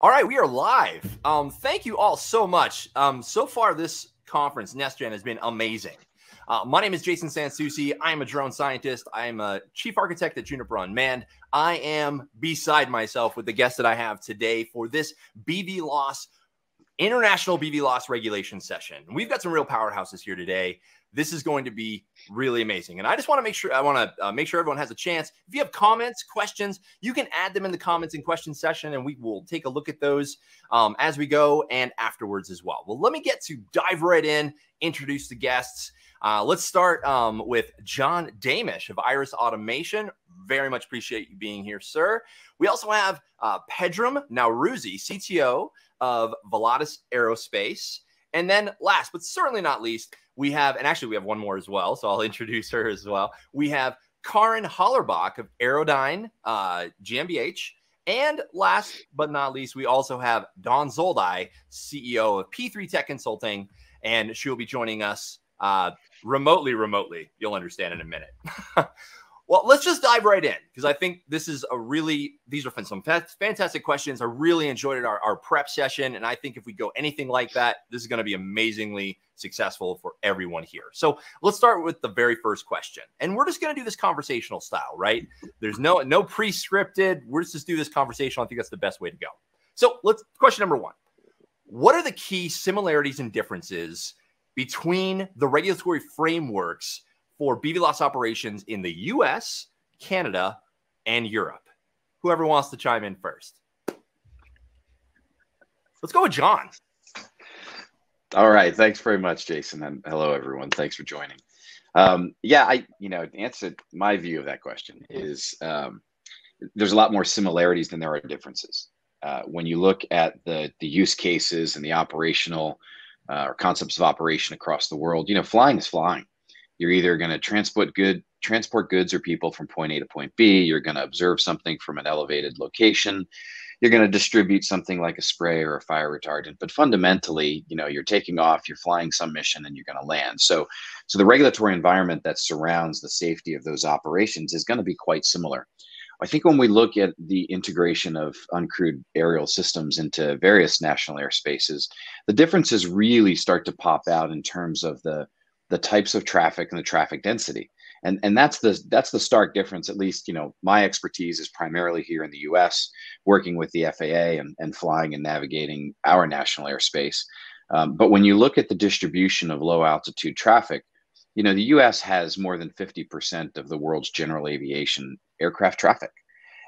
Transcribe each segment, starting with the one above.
All right, we are live. Um, thank you all so much. Um, so far, this conference, NestGen, has been amazing. Uh, my name is Jason San Souci. I am a drone scientist. I am a chief architect at Juniper Unmanned. I am beside myself with the guest that I have today for this BVLOS International BVLOS regulation session. We've got some real powerhouses here today. This is going to be really amazing. And I just want to make sure I want to uh, make sure everyone has a chance. If you have comments, questions, you can add them in the comments and question session, and we will take a look at those um, as we go and afterwards as well. Well, let me get to dive right in, introduce the guests. Uh, let's start um, with John Damush of Iris Automation. Very much appreciate you being here, sir. We also have uh, Pedram Nowrouzi, CTO of Volatus Aerospace. And then last, but certainly not least, we have, and actually we have one more as well, so I'll introduce her as well. We have Karin Hollerbach of Aerodyne uh, GmbH. And last but not least, we also have Dawn Zoldi, CEO of P3 Tech Consulting, and she will be joining us uh, remotely, remotely. You'll understand in a minute. Well, let's just dive right in because I think this is a really, these are some fantastic questions. I really enjoyed our, our prep session. And I think if we go anything like that, this is going to be amazingly successful for everyone here. So let's start with the very first question. And we're just going to do this conversational style, right? There's no, no pre-scripted. We're just do this conversational. I think that's the best way to go. So let's, question number one. What are the key similarities and differences between the regulatory frameworks for BVLOS operations in the US, Canada, and Europe. Whoever wants to chime in first. Let's go with John. All right. Thanks very much, Jason. And hello, everyone. Thanks for joining. Um, yeah, I, you know, answer my view of that question is um, there's a lot more similarities than there are differences. Uh, when you look at the the use cases and the operational uh, or concepts of operation across the world, you know, flying is flying. You're either going to transport good transport goods or people from point A to point B. You're going to observe something from an elevated location. You're going to distribute something like a spray or a fire retardant. But fundamentally, you know, you're taking off, you're flying some mission, and you're going to land. So, so the regulatory environment that surrounds the safety of those operations is going to be quite similar. I think when we look at the integration of uncrewed aerial systems into various national airspaces, the differences really start to pop out in terms of the the types of traffic and the traffic density. And and that's the that's the stark difference at least you know my expertise is primarily here in the us working with the faa and, and flying and navigating our national airspace. Um, but when you look at the distribution of low altitude traffic you know the us has more than 50% of the world's general aviation aircraft traffic.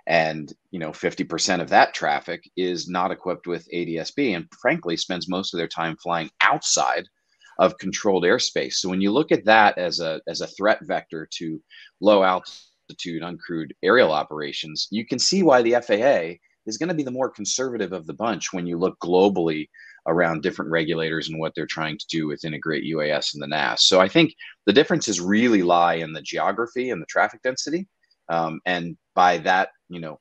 And you know 50% of that traffic is not equipped with adsb and frankly spends most of their time flying outside of controlled airspace. So when you look at that as a as a threat vector to low altitude uncrewed aerial operations, you can see why the FAA is going to be the more conservative of the bunch when you look globally around different regulators and what they're trying to do with integrate UAS and the NAS. So I think the differences really lie in the geography and the traffic density. Um, and by that, you know,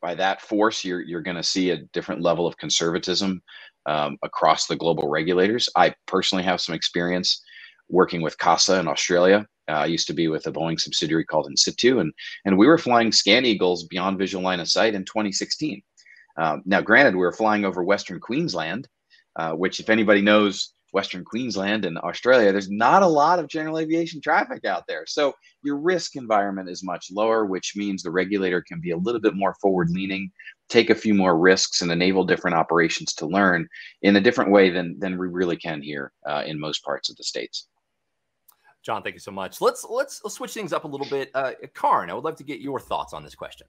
by that force, you're you're going to see a different level of conservatism um, across the global regulators. I personally have some experience working with CASA in Australia. Uh, I used to be with a Boeing subsidiary called Insitu, and and we were flying ScanEagles beyond visual line of sight in 2016. Um, now, granted, we were flying over Western Queensland, uh, which, if anybody knows Western Queensland and Australia, there's not a lot of general aviation traffic out there. So your risk environment is much lower, which means the regulator can be a little bit more forward leaning, take a few more risks, and enable different operations to learn in a different way than, than we really can here uh, in most parts of the states. John, thank you so much. Let's let's, let's switch things up a little bit. Uh, Karin, I would love to get your thoughts on this question.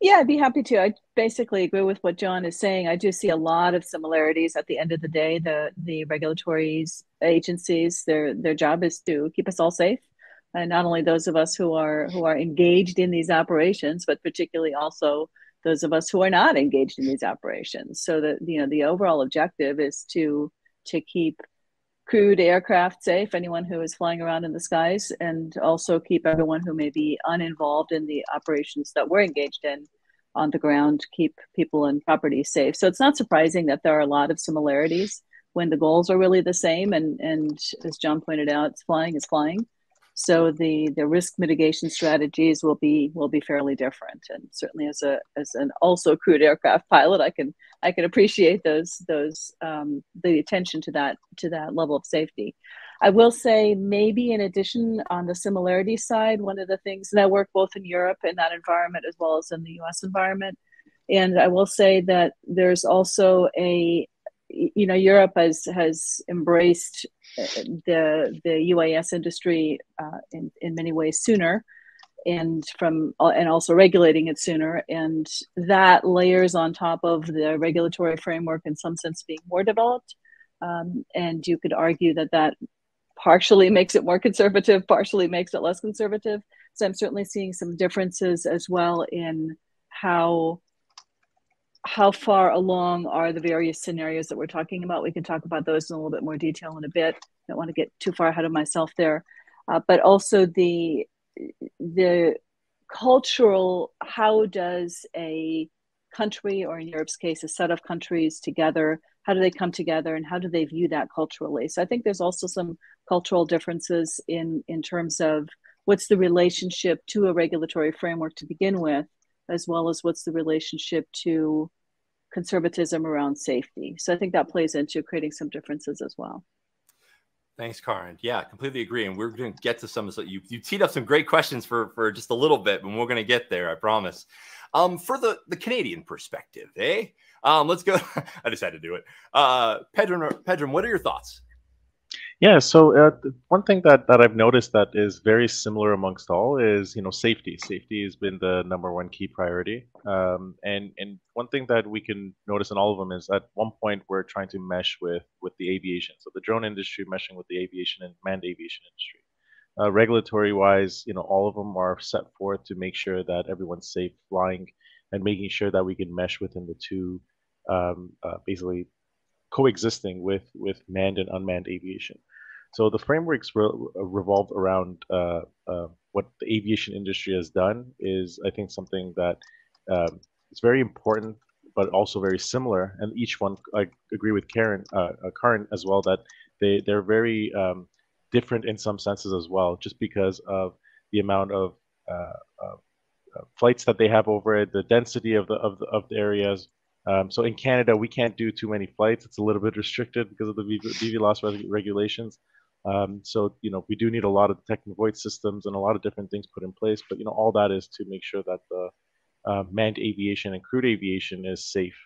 Yeah, I'd be happy to. I basically agree with what John is saying. I do see a lot of similarities. At the end of the day, the the regulatory agencies their their job is to keep us all safe, and not only those of us who are who are engaged in these operations, but particularly also those of us who are not engaged in these operations. So that you know the overall objective is to to keep crewed aircraft safe, anyone who is flying around in the skies, and also keep everyone who may be uninvolved in the operations that we're engaged in on the ground, keep people and property safe. So it's not surprising that there are a lot of similarities when the goals are really the same. And, and as John pointed out, flying is flying. So the the risk mitigation strategies will be will be fairly different. And certainly as a as an also crewed aircraft pilot, I can I can appreciate those those um, the attention to that to that level of safety. I will say maybe in addition on the similarity side, one of the things that I work both in Europe in that environment as well as in the US environment. And I will say that there's also a you know Europe has has embraced uh, the the UAS industry uh, in in many ways sooner, and from and also regulating it sooner, and that layers on top of the regulatory framework in some sense being more developed, um, and you could argue that that partially makes it more conservative, partially makes it less conservative. So I'm certainly seeing some differences as well in how how far along are the various scenarios that we're talking about? We can talk about those in a little bit more detail in a bit. I don't want to get too far ahead of myself there, uh, but also the the cultural. How does a country, or in Europe's case, a set of countries together, how do they come together, and how do they view that culturally? So I think there's also some cultural differences in in terms of what's the relationship to a regulatory framework to begin with as well as what's the relationship to conservatism around safety. So I think that plays into creating some differences as well. Thanks, Karin. Yeah, completely agree. And we're going to get to some of so you you teed up some great questions for for just a little bit, and we're going to get there. I promise. Um, for the the Canadian perspective, eh? Um, let's go. I just had to do it. Uh, Pedram, Pedram, what are your thoughts? Yeah, so uh, one thing that, that I've noticed that is very similar amongst all is you know safety. Safety has been the number one key priority, um, and and one thing that we can notice in all of them is at one point we're trying to mesh with with the aviation. So the drone industry meshing with the aviation and manned aviation industry. Uh, regulatory wise, you know, all of them are set forth to make sure that everyone's safe flying and making sure that we can mesh within the two um, uh, basically coexisting with with manned and unmanned aviation. So the frameworks re- revolve around uh, uh, what the aviation industry has done is I think something that um, is very important, but also very similar. And each one, I agree with Karen, uh, uh Karin as well, that they they're very um, different in some senses as well, just because of the amount of uh, flights that they have over it, the density of the of the, of the areas, um, so in Canada, we can't do too many flights. It's a little bit restricted because of the BVLOS regulations. Um, so you know we do need a lot of detect and avoid systems and a lot of different things put in place. But you know all that is to make sure that the uh, manned aviation and crewed aviation is safe.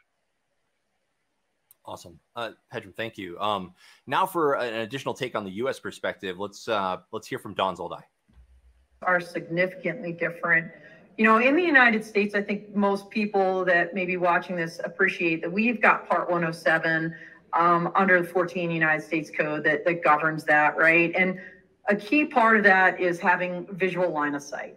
Awesome, uh, Pedram. Thank you. Um, now for an additional take on the U.S. perspective, let's uh, let's hear from Dawn Zoldi. Are significantly different you know, in the United States, I think most people that may be watching this appreciate that we've got Part 107 um, under the 14 United States Code that, that governs that, right? And a key part of that is having visual line of sight.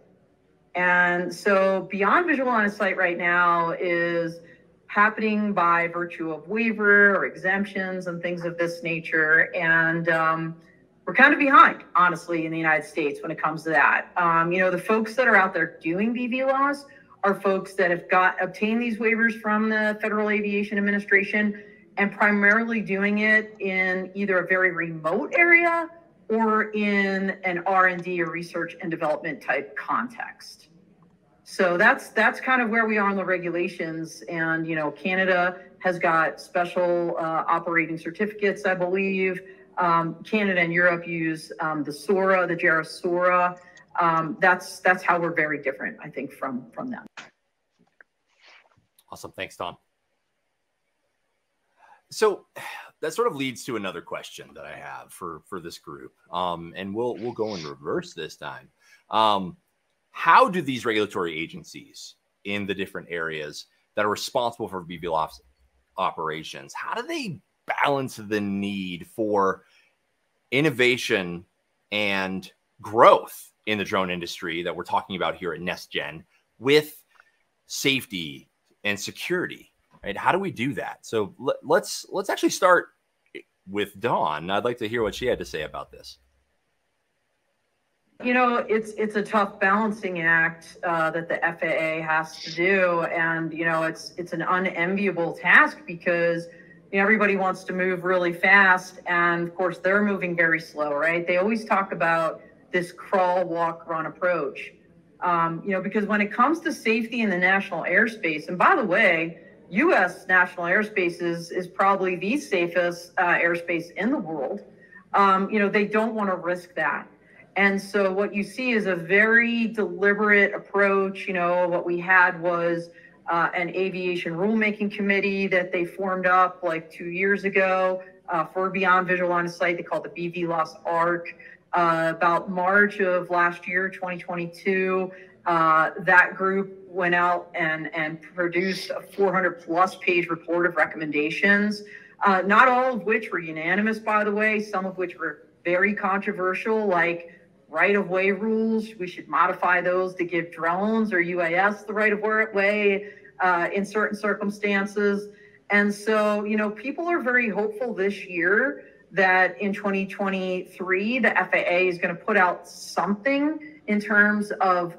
And so beyond visual line of sight right now is happening by virtue of waiver or exemptions and things of this nature. And um, we're kind of behind, honestly, in the United States when it comes to that. Um, you know, the folks that are out there doing BVLOS are folks that have got obtained these waivers from the Federal Aviation Administration and primarily doing it in either a very remote area or in an R&D or research and development type context. So that's that's kind of where we are on the regulations. And you know, Canada has got special uh, operating certificates, I believe. Um, Canada and Europe use um, the SORA, the JARUS SORA. Um, that's that's how we're very different, I think, from from them. Awesome, thanks, Tom. So that sort of leads to another question that I have for for this group, um, and we'll we'll go in reverse this time. Um, how do these regulatory agencies in the different areas that are responsible for BVLOS operations, how do they balance the need for innovation and growth in the drone industry that we're talking about here at NestGen with safety and security right? How do we do that? So let, let's let's actually start with dawn. I'd like to hear what she had to say about this. You know it's it's a tough balancing act uh, that the faa has to do. And you know it's it's an unenviable task because you know, everybody wants to move really fast and of course they're moving very slow right they always talk about this crawl, walk, run approach. Um, you know, because when it comes to safety in the national airspace, and by the way, U.S. national airspace is, is probably the safest uh, airspace in the world. Um, you know, they don't want to risk that. And so what you see is a very deliberate approach. You know, what we had was uh, an aviation rulemaking committee that they formed up like two years ago uh, for beyond visual line of sight. They called the BVLOS ARC. Uh, about March of last year, 2022, uh, that group went out and, and produced a 400 plus page report of recommendations, uh, not all of which were unanimous, by the way, some of which were very controversial, like right of way rules. We should modify those to give drones or UAS the right of way uh, in certain circumstances. And so, you know, people are very hopeful this year that in 2023, the FAA is going to put out something in terms of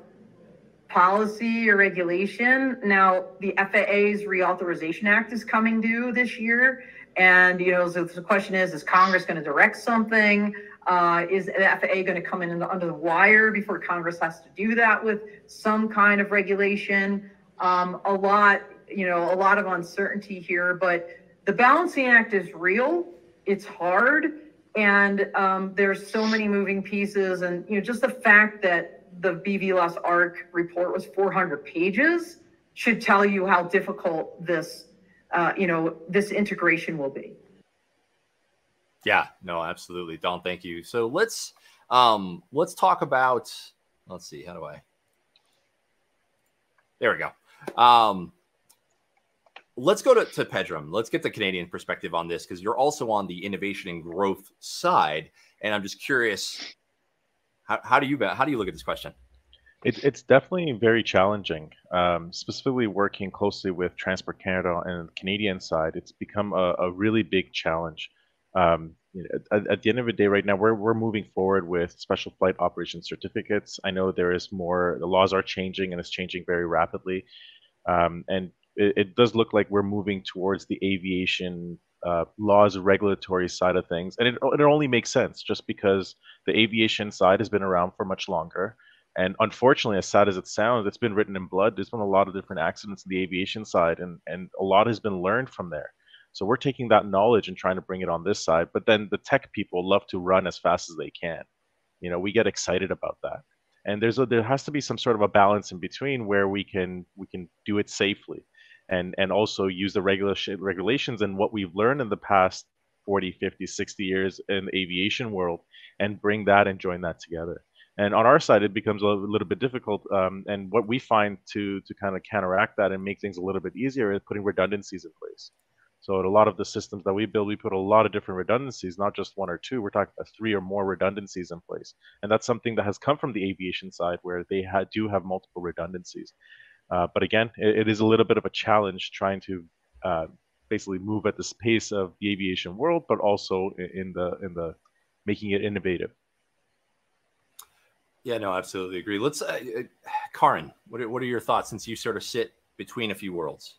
policy or regulation. Now, the FAA's Reauthorization Act is coming due this year. And, you know, so the question is, is Congress going to direct something? Uh, is the FAA going to come in under the wire before Congress has to do that with some kind of regulation? Um, a lot, you know, a lot of uncertainty here, but the balancing act is real. It's hard, and um, there's so many moving pieces, and you know, just the fact that the BVLOS ARC report was 400 pages should tell you how difficult this, uh, you know, this integration will be. Yeah, no, absolutely. Dawn, thank you. So let's um let's talk about let's see, how do I there we go. Um let's go to, to Pedram. Let's get the Canadian perspective on this because you're also on the innovation and growth side. And I'm just curious, how, how do you how do you look at this question? It, it's definitely very challenging. Um, specifically, working closely with Transport Canada and the Canadian side, it's become a, a really big challenge um, you know, at, at, the end of the day, right now, we're, we're moving forward with special flight operation certificates. I know there is more, the laws are changing and it's changing very rapidly. Um, and it, it, does look like we're moving towards the aviation uh, laws regulatory side of things. And it, it only makes sense just because the aviation side has been around for much longer. And unfortunately, as sad as it sounds, it's been written in blood. There's been a lot of different accidents in the aviation side, and, and a lot has been learned from there. So we're taking that knowledge and trying to bring it on this side. But then the tech people love to run as fast as they can. You know, we get excited about that. And there's a, there has to be some sort of a balance in between where we can we can do it safely, and and also use the regulation regulations and what we've learned in the past 40, 50, 60 years in the aviation world, and bring that and join that together. And on our side, it becomes a little bit difficult. Um, and what we find to to kind of counteract that and make things a little bit easier is putting redundancies in place. So a lot of the systems that we build, we put a lot of different redundancies, not just one or two. We're talking about three or more redundancies in place, and that's something that has come from the aviation side, where they ha- do have multiple redundancies. Uh, but again, it, it is a little bit of a challenge trying to uh, basically move at the pace of the aviation world, but also in the in the making it innovative. Yeah, no, absolutely agree. Let's, uh, uh Karin, what are, what are your thoughts since you sort of sit between a few worlds?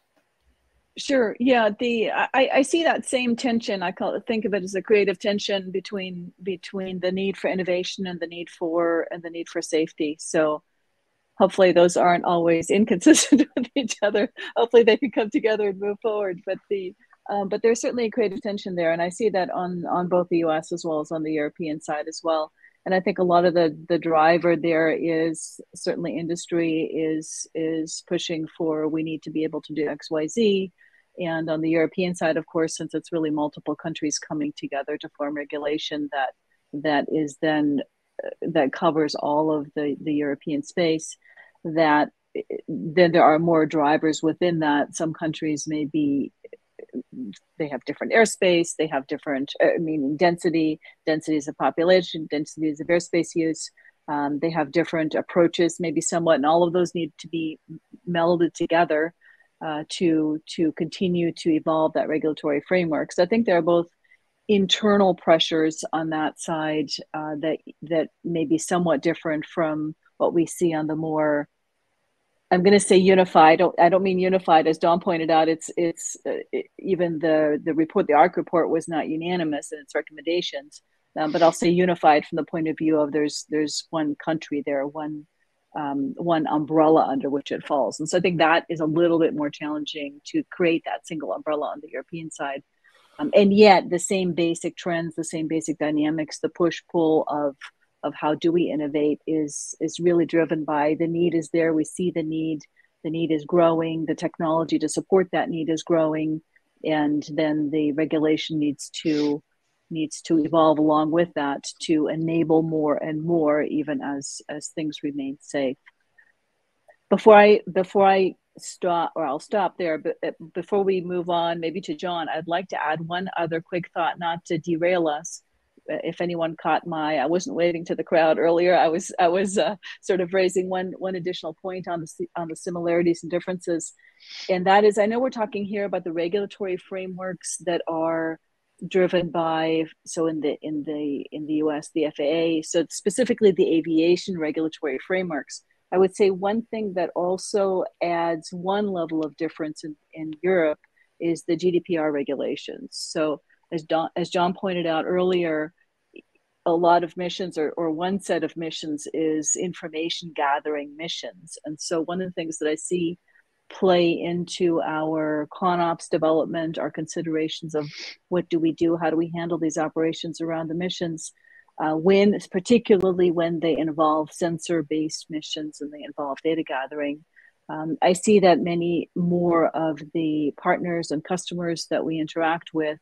Sure. Yeah. The I, I see that same tension. I call it think of it as a creative tension between between the need for innovation and the need for and the need for safety. So hopefully those aren't always inconsistent with each other. Hopefully they can come together and move forward. But the um, but there's certainly a creative tension there, and I see that on on both the U.S. as well as on the European side as well. And I think a lot of the the driver there is certainly industry is is pushing for we need to be able to do X Y Z and on the European side, of course, since it's really multiple countries coming together to form regulation that that is then uh, that covers all of the, the European space, that then there are more drivers within that. Some countries may be they have different airspace, they have different uh, meaning density, densities of population, densities of airspace use. Um, they have different approaches, maybe somewhat, and all of those need to be melded together uh, to to continue to evolve that regulatory framework. So I think there are both internal pressures on that side uh, that that may be somewhat different from what we see on the more I'm going to say unified. I don't, I don't mean unified, as Dawn pointed out. It's it's uh, it, even the the report, the ARC report, was not unanimous in its recommendations. um, but I'll say unified from the point of view of there's there's one country there, one um, one umbrella under which it falls. And so I think that is a little bit more challenging to create that single umbrella on the European side. Um, and yet the same basic trends, the same basic dynamics, the push pull of of how do we innovate is is really driven by the need is there. We see the need. The need is growing. The technology to support that need is growing, and then the regulation needs to needs to evolve along with that to enable more and more even as as things remain safe. Before i before i stop or i'll stop there but uh, before we move on maybe to john i'd like to add one other quick thought not to derail us. Uh, if anyone caught my i wasn't waving to the crowd earlier. I was i was uh, sort of raising one one additional point on the on the similarities and differences. And that is i know we're talking here about the regulatory frameworks that are driven by so in the in the in the US the FAA so specifically the aviation regulatory frameworks. I would say one thing that also adds one level of difference in, in Europe is the GDPR regulations. So as Dawn, as John pointed out earlier a lot of missions or, or one set of missions is information gathering missions. And so one of the things that I see play into our ConOps development, our considerations of what do we do, how do we handle these operations around the missions, uh, when, particularly when they involve sensor-based missions and they involve data gathering. Um, I see that many more of the partners and customers that we interact with,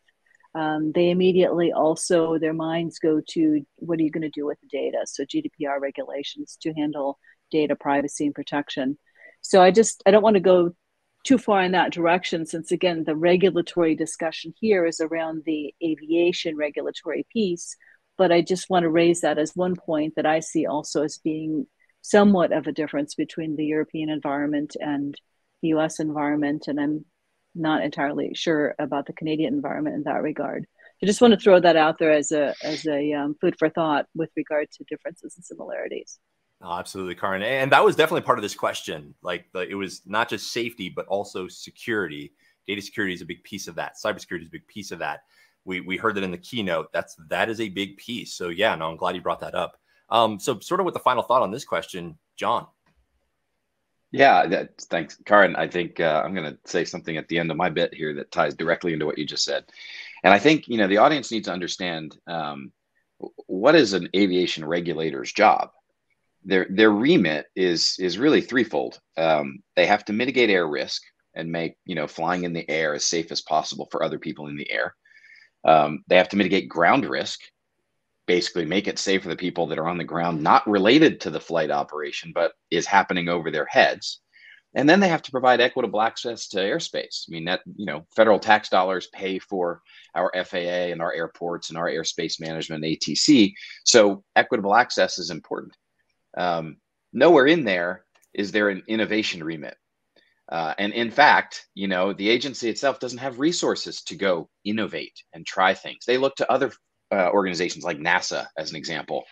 um, they immediately also, their minds go to what are you going to do with the data? So GDPR regulations to handle data privacy and protection. So I just I don't want to go too far in that direction since again the regulatory discussion here is around the aviation regulatory piece. But i just want to raise that as one point that i see also as being somewhat of a difference between the european environment and the us environment. And i'm not entirely sure about the canadian environment in that regard. I just want to throw that out there as a as a um, food for thought with regard to differences and similarities Oh, absolutely, Karin. And that was definitely part of this question. Like the, it was not just safety, but also security. Data security is a big piece of that. Cybersecurity is a big piece of that. We, we heard that in the keynote. That's that is a big piece. So yeah, no, I'm glad you brought that up. Um, so sort of with the final thought on this question, John. Yeah, that, thanks, Karin. I think uh, I'm going to say something at the end of my bit here that ties directly into what you just said, and I think you know the audience needs to understand um, what is an aviation regulator's job their their remit is is really threefold. Um, they have to mitigate air risk and make you know flying in the air as safe as possible for other people in the air. Um, they have to mitigate ground risk, basically make it safe for the people that are on the ground, not related to the flight operation, but is happening over their heads. And then they have to provide equitable access to airspace. I mean, that you know, federal tax dollars pay for our FAA and our airports and our airspace management ATC. So equitable access is important. Um, nowhere in there is there an innovation remit. Uh, and in fact, you know, the agency itself doesn't have resources to go innovate and try things. They look to other uh, organizations like NASA, as an example,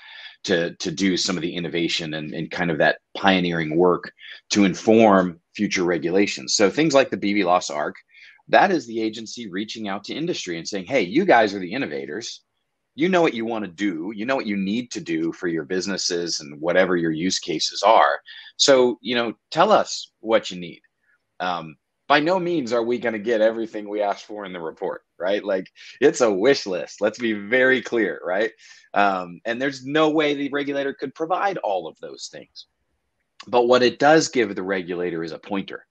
to, to do some of the innovation and, and kind of that pioneering work to inform future regulations. So things like the BVLOS ARC, that is the agency reaching out to industry and saying, hey, you guys are the innovators you know what you want to do you know what you need to do for your businesses and whatever your use cases are. So you know tell us what you need. Um, by no means are we going to get everything we asked for in the report right? Like it's a wish list let's be very clear right? Um, and there's no way the regulator could provide all of those things. But what it does give the regulator is a pointer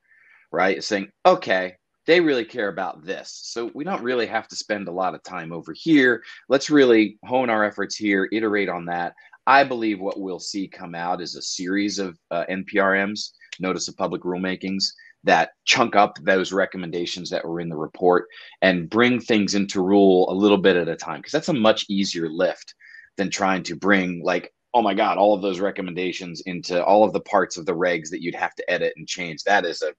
right? Saying okay they really care about this. So we don't really have to spend a lot of time over here. Let's really hone our efforts here, iterate on that. I believe what we'll see come out is a series of uh, NPRMs, notice of public rulemakings, that chunk up those recommendations that were in the report and bring things into rule a little bit at a time, because that's a much easier lift than trying to bring like oh my god all of those recommendations into all of the parts of the regs that you'd have to edit and change that is a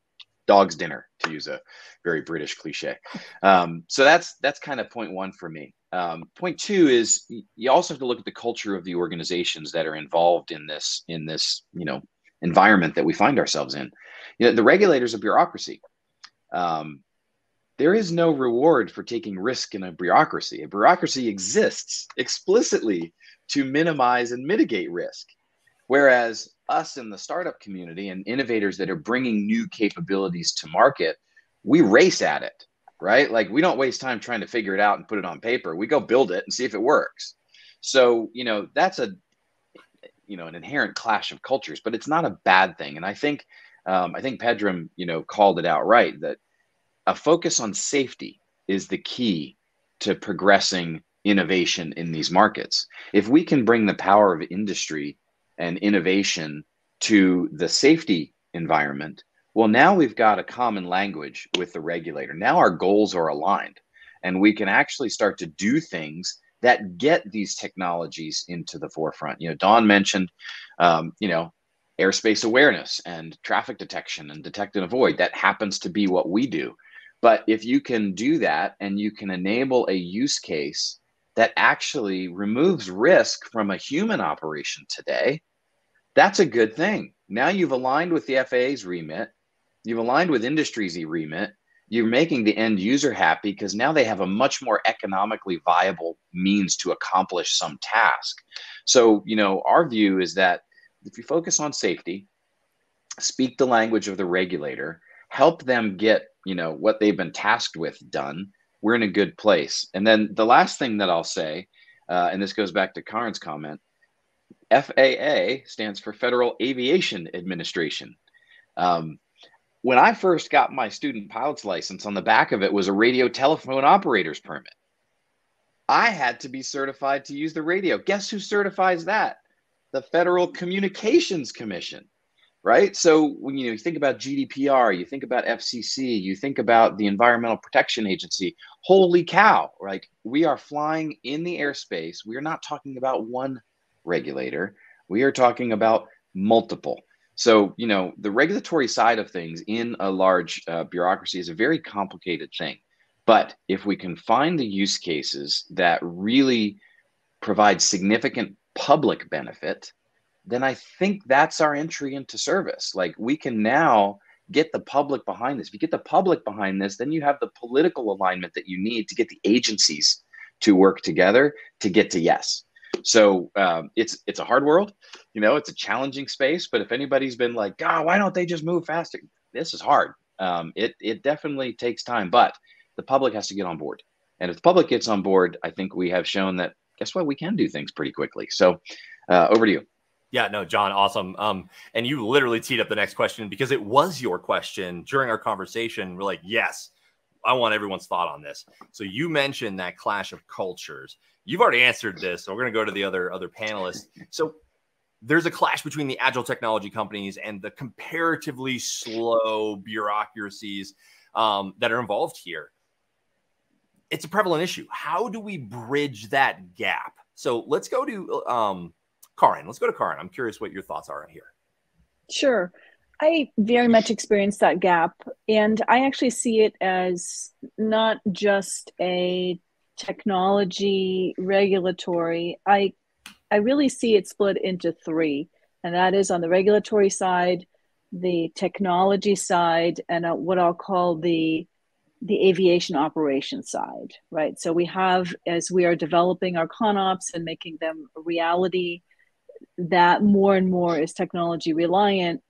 dog's dinner to use a very british cliche um, so that's that's kind of point one for me um, point two is you also have to look at the culture of the organizations that are involved in this in this you know environment that we find ourselves in you know the regulators of bureaucracy um, there is no reward for taking risk in a bureaucracy. A bureaucracy exists explicitly to minimize and mitigate risk. Whereas us in the startup community and innovators that are bringing new capabilities to market, we race at it, right? Like we don't waste time trying to figure it out and put it on paper. We go build it and see if it works. So, you know, that's a you know, an inherent clash of cultures, but it's not a bad thing. And I think um, I think Pedram, you know, called it out right that a focus on safety is the key to progressing innovation in these markets. If we can bring the power of industry and innovation to the safety environment, well, now we've got a common language with the regulator. Now our goals are aligned, and we can actually start to do things that get these technologies into the forefront. You know, Dawn mentioned, um, you know, airspace awareness and traffic detection and detect and avoid. That happens to be what we do. But if you can do that and you can enable a use case that actually removes risk from a human operation today, that's a good thing. Now you've aligned with the FAA's remit, you've aligned with industry's remit, you're making the end user happy because now they have a much more economically viable means to accomplish some task. So, you know, our view is that if you focus on safety, speak the language of the regulator, help them get, you know, what they've been tasked with done, we're in a good place. And then the last thing that I'll say, uh, and this goes back to Karin's comment, FAA stands for Federal Aviation Administration. Um, when I first got my student pilot's license, on the back of it was a radio telephone operator's permit. I had to be certified to use the radio. Guess who certifies that? The Federal Communications Commission right? So when you, know, you think about GDPR, you think about FCC, you think about the Environmental Protection Agency. Holy cow! Right? We are flying in the airspace. We are not talking about one regulator. We are talking about multiple. So you know the regulatory side of things in a large uh, bureaucracy is a very complicated thing. But if we can find the use cases that really provide significant public benefit, then I think that's our entry into service. Like we can now get the public behind this. If you get the public behind this, then you have the political alignment that you need to get the agencies to work together to get to yes. So um, it's it's a hard world, you know, it's a challenging space. But if anybody's been like, God, why don't they just move faster? This is hard. Um, it it definitely takes time, but the public has to get on board. And if the public gets on board, I think we have shown that guess what, we can do things pretty quickly. So uh, over to you. Yeah, no, John, awesome. Um, and you literally teed up the next question because it was your question during our conversation. We're like, yes, I want everyone's thought on this. So you mentioned that clash of cultures. You've already answered this, so we're going to go to the other other panelists. So there's a clash between the agile technology companies and the comparatively slow bureaucracies um, that are involved here. It's a prevalent issue. How do we bridge that gap? So let's go to um, Karin, let's go to Karin. I'm curious what your thoughts are on here. Sure. I very much experienced that gap, and I actually see it as not just a technology regulatory. I I really see it split into three, and that is on the regulatory side, the technology side, and uh, what I'll call the the aviation operation side, right? So we have, as we are developing our ConOps and making them a reality, that more and more is technology reliant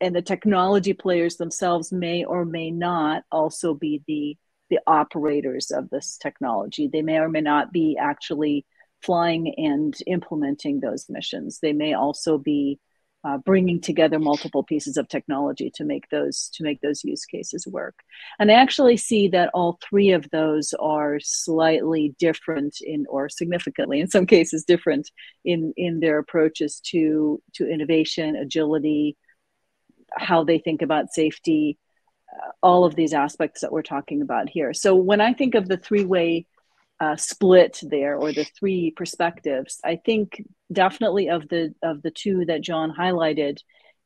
and the technology players themselves may or may not also be the the operators of this technology. They may or may not be actually flying and implementing those missions. They may also be uh, bringing together multiple pieces of technology to make those to make those use cases work. And i actually see that all three of those are slightly different in or significantly in some cases different in in their approaches to to innovation agility how they think about safety all of these aspects that we're talking about here. So when i think of the three way uh, split there or the three perspectives i think definitely of the of the two that john highlighted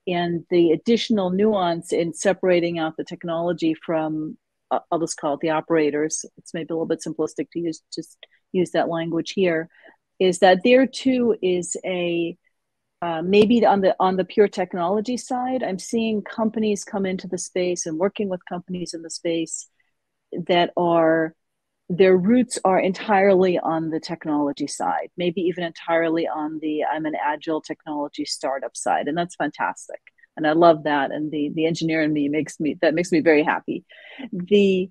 and the additional nuance in separating out the technology from uh, i'll just call it the operators. It's maybe a little bit simplistic to use just use that language here is that there too is a uh, maybe on the on the pure technology side i'm seeing companies come into the space and working with companies in the space that are their roots are entirely on the technology side, maybe even entirely on the I'm an agile technology startup side, and that's fantastic. And I love that, and the the engineer in me makes me that makes me very happy. The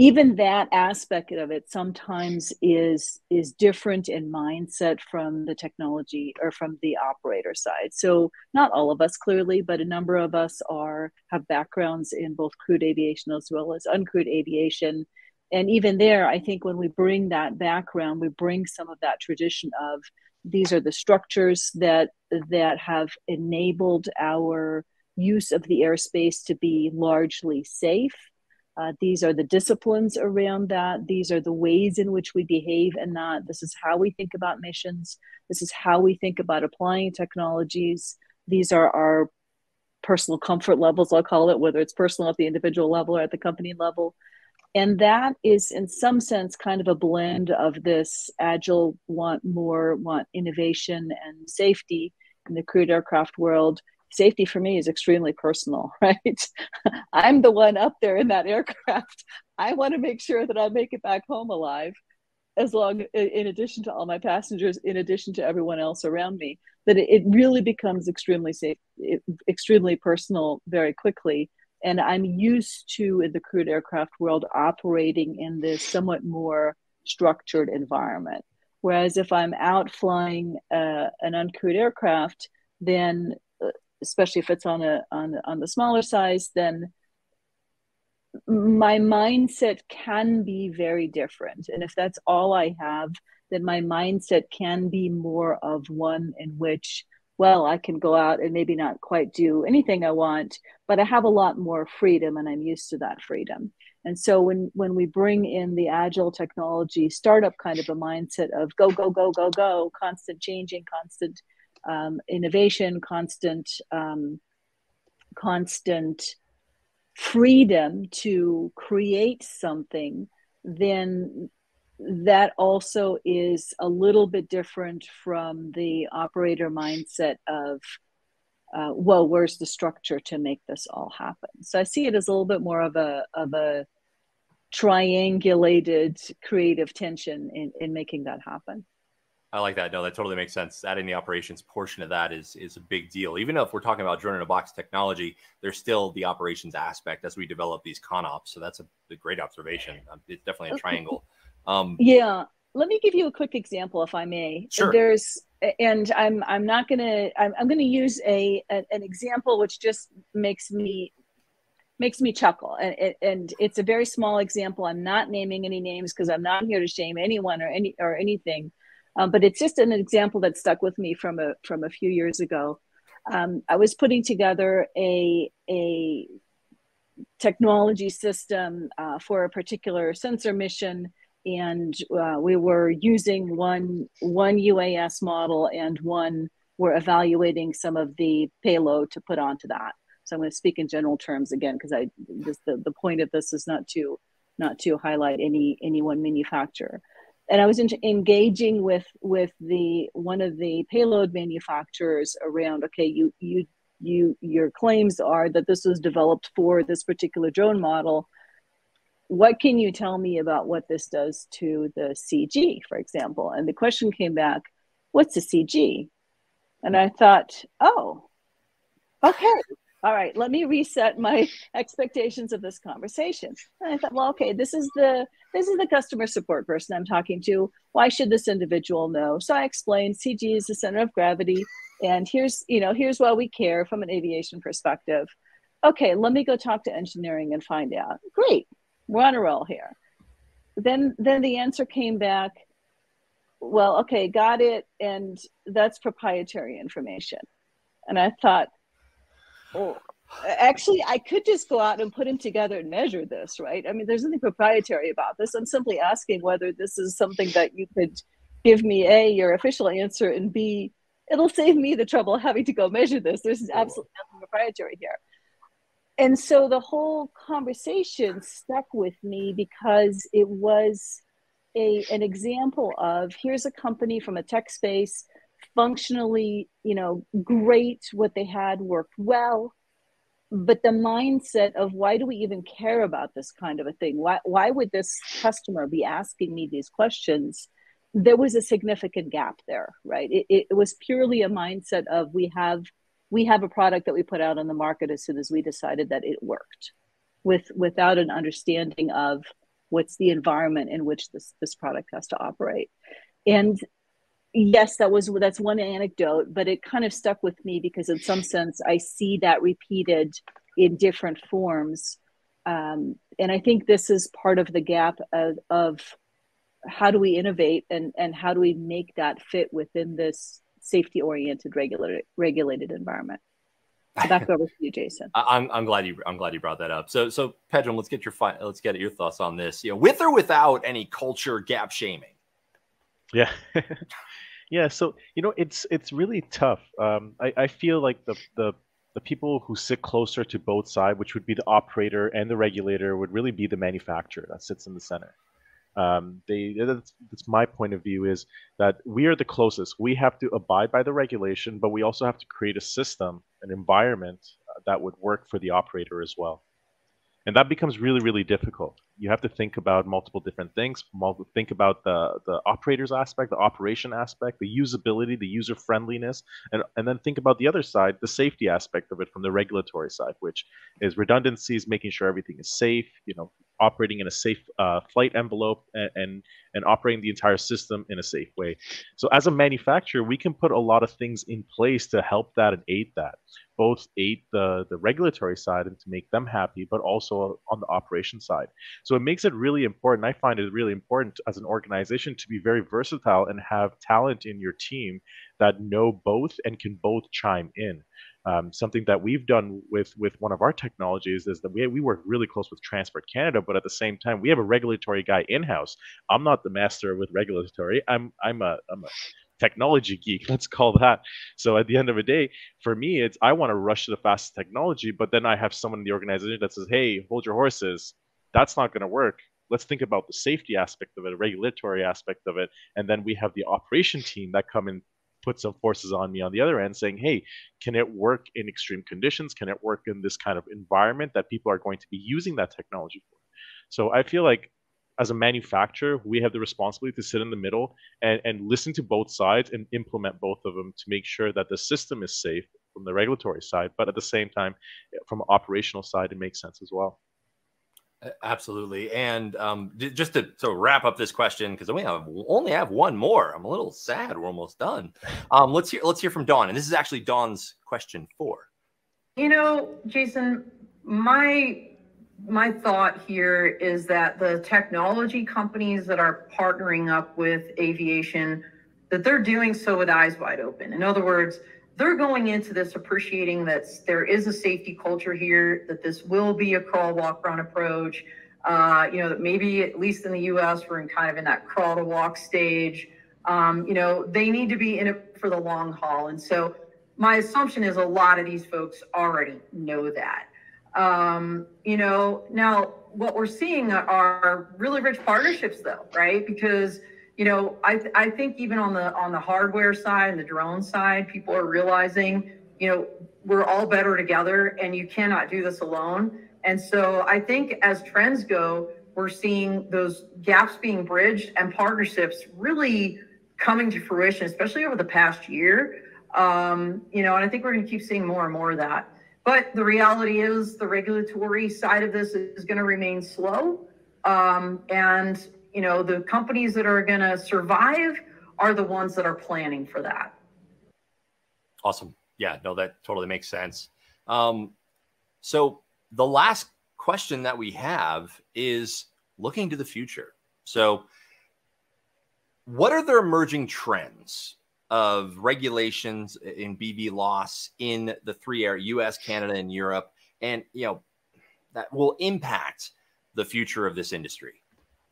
even that aspect of it sometimes is is different in mindset from the technology or from the operator side. So not all of us clearly but a number of us are have backgrounds in both crewed aviation as well as uncrewed aviation. And even there i think when we bring that background we bring some of that tradition of these are the structures that that have enabled our use of the airspace to be largely safe uh, these are the disciplines around that. These are the ways in which we behave and that. This is how we think about missions. This is how we think about applying technologies. These are our personal comfort levels i'll call it whether it's personal at the individual level or at the company level. And that is in some sense kind of a blend of this agile want more want innovation and safety in the crewed aircraft world safety for me is extremely personal right? I'm the one up there in that aircraft. I want to make sure that i make it back home alive as long in addition to all my passengers in addition to everyone else around me that it really becomes extremely safe extremely personal very quickly. And I'm used to in the crewed aircraft world operating in this somewhat more structured environment. Whereas if I'm out flying uh, an uncrewed aircraft, then especially if it's on a on on the smaller size, then my mindset can be very different. And if that's all I have, then my mindset can be more of one in which well, I can go out and maybe not quite do anything I want, but I have a lot more freedom and I'm used to that freedom. And so when when we bring in the agile technology startup kind of a mindset of go go go go go, constant changing, constant um, innovation, constant um, constant freedom to create something, then that also is a little bit different from the operator mindset of uh, well where's the structure to make this all happen? So i see it as a little bit more of a of a triangulated creative tension in, in making that happen I like that. No, that totally makes sense. Adding the operations portion of that is is a big deal. Even if we're talking about drone in a box technology, there's still the operations aspect as we develop these ConOps. So that's a, a great observation. Um, it's definitely a triangle. Um, yeah, let me give you a quick example, if I may. Sure. There's, and I'm I'm not gonna I'm, I'm gonna use a, a an example which just makes me makes me chuckle and, it and it's a very small example i'm not naming any names because i'm not here to shame anyone or any or anything um, but it's just an example that stuck with me from a from a few years ago um, i was putting together a a technology system uh, for a particular sensor mission and uh, we were using one one UAS model and one we're evaluating some of the payload to put onto that. So I'm going to speak in general terms again because I just the, the point of this is not to not to highlight any any one manufacturer. And I was in, engaging with with the one of the payload manufacturers around okay you you you your claims are that this was developed for this particular drone model what can you tell me about what this does to the CG, for example? And the question came back, what's a CG? And I thought, oh, okay, all right, let me reset my expectations of this conversation. And I thought, well, okay, this is the this is the customer support person I'm talking to. Why should this individual know? So I explained CG is the center of gravity, and here's you know here's why we care from an aviation perspective. Okay, let me go talk to engineering and find out. Great, we're on a roll here. Then then the answer came back, well, okay, got it, and that's proprietary information. And I thought, oh, actually, I could just go out and put them together and measure this, right? I mean, there's nothing proprietary about this. I'm simply asking whether this is something that you could give me a your official answer and b it'll save me the trouble of having to go measure this. There's absolutely nothing proprietary here and so the whole conversation stuck with me because it was a an example of here's a company from a tech space functionally you know great what they had worked well but the mindset of why do we even care about this kind of a thing? Why why would this customer be asking me these questions? There was a significant gap there, right? It, it was purely a mindset of we have we have a product that we put out on the market as soon as we decided that it worked, with without an understanding of what's the environment in which this this product has to operate, and yes that was that's one anecdote but it kind of stuck with me because in some sense i see that repeated in different forms. Um, and i think this is part of the gap of, of how do we innovate and and how do we make that fit within this safety oriented regulated regulated environment? So back over to you jason. I'm i'm glad you i'm glad you brought that up. So so pedram let's get your fi- let's get your thoughts on this. You know with or without any culture gap shaming? Yeah Yeah, so you know, it's it's really tough. Um, I, I feel like the, the the people who sit closer to both sides, which would be the operator and the regulator, would really be the manufacturer that sits in the center. Um, they that's, that's my point of view is that we are the closest. We have to abide by the regulation, but we also have to create a system, an environment uh, that would work for the operator as well and that becomes really really difficult. You have to think about multiple different things think about the the operators aspect the operation aspect the usability the user friendliness and, and then think about the other side the safety aspect of it from the regulatory side which is redundancies making sure everything is safe you know operating in a safe uh, flight envelope and, and, and operating the entire system in a safe way. So as a manufacturer, we can put a lot of things in place to help that and aid that, both aid the the regulatory side and to make them happy, but also on the operation side. So it makes it really important. I find it really important as an organization to be very versatile and have talent in your team that know both and can both chime in. Um, something that we've done with with one of our technologies is that we we work really close with Transport Canada, but at the same time we have a regulatory guy in house. I'm not the master with regulatory. I'm I'm a I'm a technology geek let's call that so at the end of the day for me it's i want to rush to the fastest technology but then i have someone in the organization that says hey hold your horses that's not going to work let's think about the safety aspect of it, regulatory aspect of it, and then we have the operation team that come in put some forces on me on the other end saying, hey, can it work in extreme conditions? Can it work in this kind of environment that people are going to be using that technology for? So I feel like as a manufacturer, we have the responsibility to sit in the middle and, and listen to both sides and implement both of them to make sure that the system is safe from the regulatory side, but at the same time, from operational side, it makes sense as well. Absolutely, and um, just to so wrap up this question because we have only have one more. I'm a little sad. We're almost done. Um, let's hear let's hear from Dawn, and this is actually Dawn's question four. You know, Jason, my my thought here is that the technology companies that are partnering up with aviation that they're doing so with eyes wide open. In other words, they're going into this appreciating that there is a safety culture here, that this will be a crawl, walk, run approach. Uh, you know, that maybe at least in the US, we're in kind of in that crawl to walk stage. Um, you know, they need to be in it for the long haul. And so my assumption is a lot of these folks already know that. Um, you know, now what we're seeing are really rich partnerships though, right? Because you know, I, th- I think even on the on the hardware side and the drone side, people are realizing, you know, we're all better together, and you cannot do this alone. And so I think as trends go, we're seeing those gaps being bridged and partnerships really coming to fruition, especially over the past year. Um, you know, and I think we're going to keep seeing more and more of that. But the reality is, the regulatory side of this is going to remain slow. Um, and you know, the companies that are going to survive are the ones that are planning for that. Awesome. Yeah, no, that totally makes sense. Um, so the last question that we have is looking to the future. So, what are the emerging trends of regulations in BB BVLOS in the three area US, Canada, and Europe? And, you know, that will impact the future of this industry?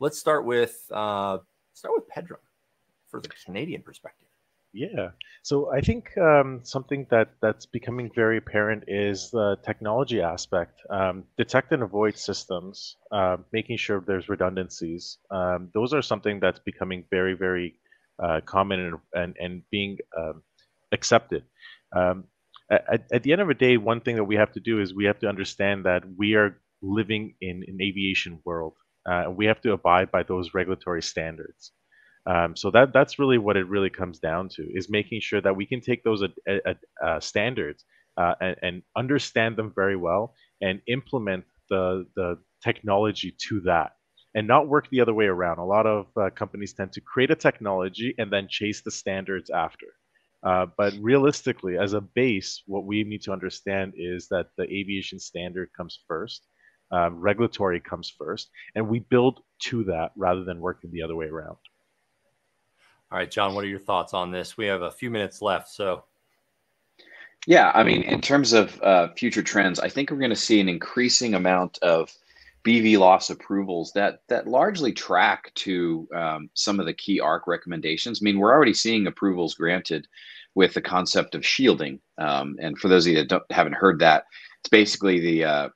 Let's start with uh, start with Pedram for the Canadian perspective. Yeah. So I think um, something that that's becoming very apparent is the technology aspect. Um, detect and avoid systems, uh, making sure there's redundancies. Um, those are something that's becoming very, very uh, common and, and, and being um, accepted. Um, at, at the end of the day, one thing that we have to do is we have to understand that we are living in an aviation world. Uh, we have to abide by those regulatory standards. Um, so that that's really what it really comes down to is making sure that we can take those uh, standards uh, and, and, understand them very well and implement the the technology to that and not work the other way around. A lot of uh, companies tend to create a technology and then chase the standards after. Uh, but realistically, as a base, what we need to understand is that the aviation standard comes first, um, regulatory comes first, and we build to that rather than working the other way around. All right, John, what are your thoughts on this? We have a few minutes left, so. Yeah, I mean, in terms of uh, future trends, I think we're going to see an increasing amount of BVLOS approvals that that largely track to um, some of the key ARC recommendations. I mean, we're already seeing approvals granted with the concept of shielding. Um, and for those of you that haven't heard that, it's basically the uh,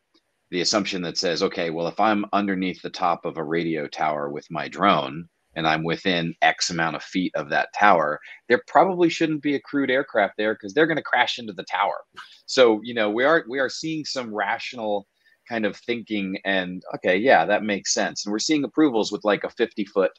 the assumption that says, okay, well, if I'm underneath the top of a radio tower with my drone and I'm within X amount of feet of that tower, there probably shouldn't be a crewed aircraft there because they're going to crash into the tower. So you know we are we are seeing some rational kind of thinking and okay, yeah, that makes sense. And we're seeing approvals with like a 50 foot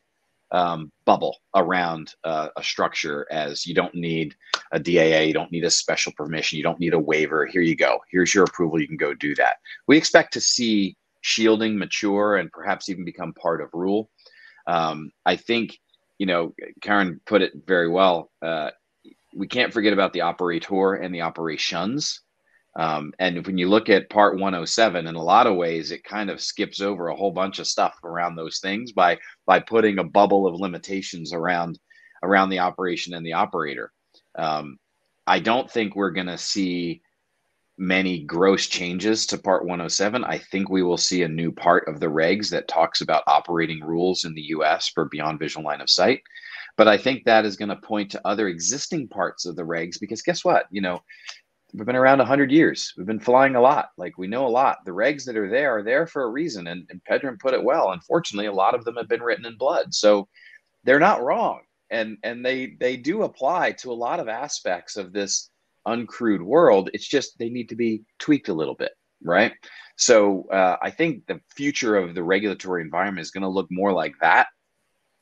um, bubble around uh, a structure as you don't need a DAA, you don't need a special permission, you don't need a waiver. Here you go. Here's your approval. You can go do that. We expect to see shielding mature and perhaps even become part of rule. Um, I think, you know, Karen put it very well. Uh, we can't forget about the operator and the operations. Um, and when you look at part 107, in a lot of ways, it kind of skips over a whole bunch of stuff around those things by by putting a bubble of limitations around around the operation and the operator. Um, I don't think we're going to see many gross changes to part 107. I think we will see a new part of the regs that talks about operating rules in the US for beyond visual line of sight. But I think that is going to point to other existing parts of the regs because guess what? You know, we've been around 100 years. We've been flying a lot. Like we know a lot. The regs that are there are there for a reason and, and pedram put it well. Unfortunately a lot of them have been written in blood. So they're not wrong. And and they they do apply to a lot of aspects of this uncrewed world. It's just they need to be tweaked a little bit right? So uh, i think the future of the regulatory environment is going to look more like that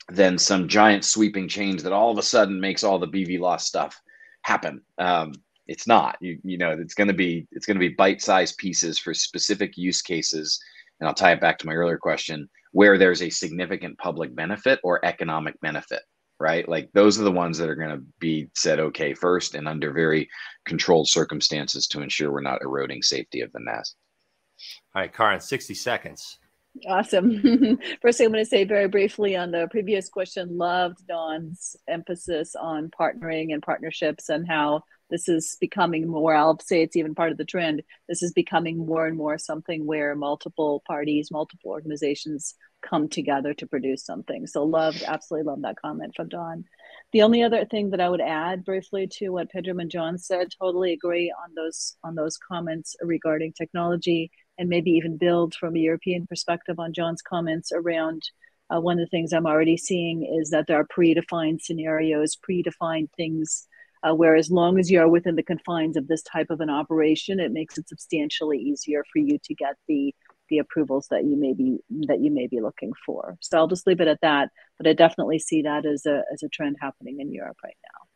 than some giant sweeping change that all of a sudden makes all the BVLOS stuff happen. Um, it's not. You you know it's going to be it's going to be bite-sized pieces for specific use cases. And i'll tie it back to my earlier question where there's a significant public benefit or economic benefit right? Like those are the ones that are going to be said okay first and under very controlled circumstances to ensure we're not eroding safety of the NAS. All right Karin 60 seconds. Awesome. First, thing I'm going to say very briefly on the previous question, loved Dawn's emphasis on partnering and partnerships and how this is becoming more i'll say it's even part of the trend this is becoming more and more something where multiple parties multiple organizations come together to produce something. So loved absolutely love that comment from Dawn the only other thing that i would add briefly to what pedram and john said totally agree on those on those comments regarding technology and maybe even build from a european perspective on john's comments around uh, one of the things i'm already seeing is that there are predefined scenarios predefined things uh, where as long as you are within the confines of this type of an operation, it makes it substantially easier for you to get the the approvals that you may be that you may be looking for. So I'll just leave it at that. But I definitely see that as a as a trend happening in Europe right now.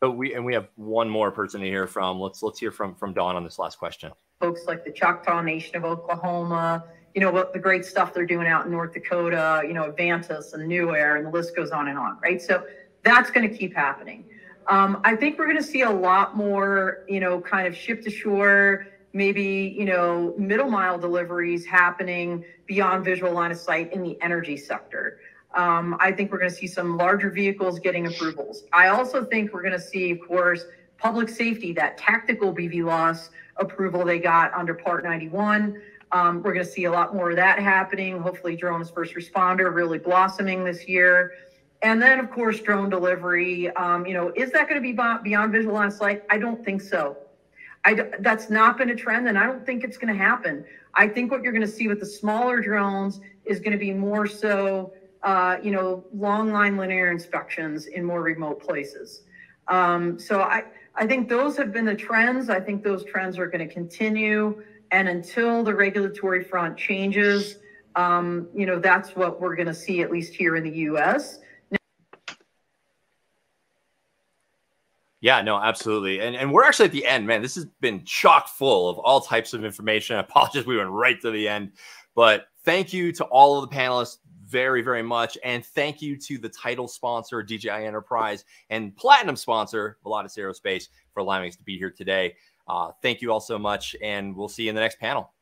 But we and we have one more person to hear from. Let's let's hear from from Dawn on this last question. Folks like the Choctaw Nation of Oklahoma, you know what the great stuff they're doing out in North Dakota, you know, Avantis and NUAIR, and the list goes on and on, right? So that's going to keep happening. Um, I think we're going to see a lot more, you know, kind of ship to shore, maybe, you know, middle mile deliveries happening beyond visual line of sight in the energy sector. Um, I think we're going to see some larger vehicles getting approvals. I also think we're going to see, of course, public safety, that tactical BVLOS approval they got under Part 91. Um, we're going to see a lot more of that happening. Hopefully, drones first responder really blossoming this year. And then, of course, drone delivery. Um, you know, is that going to be beyond visual on sight? I don't think so. I, that's not been a trend, and I don't think it's going to happen. I think what you're going to see with the smaller drones is going to be more so, uh, you know, long line linear inspections in more remote places. Um, so I, I think those have been the trends. I think those trends are going to continue. And until the regulatory front changes, um, you know, that's what we're going to see, at least here in the US. Yeah, no, absolutely. And and we're actually at the end, man. This has been chock full of all types of information. I apologize, we went right to the end. But thank you to all of the panelists very, very much. And thank you to the title sponsor, DJI Enterprise, and platinum sponsor, Volatus Aerospace, for allowing us to be here today. Uh, thank you all so much. And we'll see you in the next panel.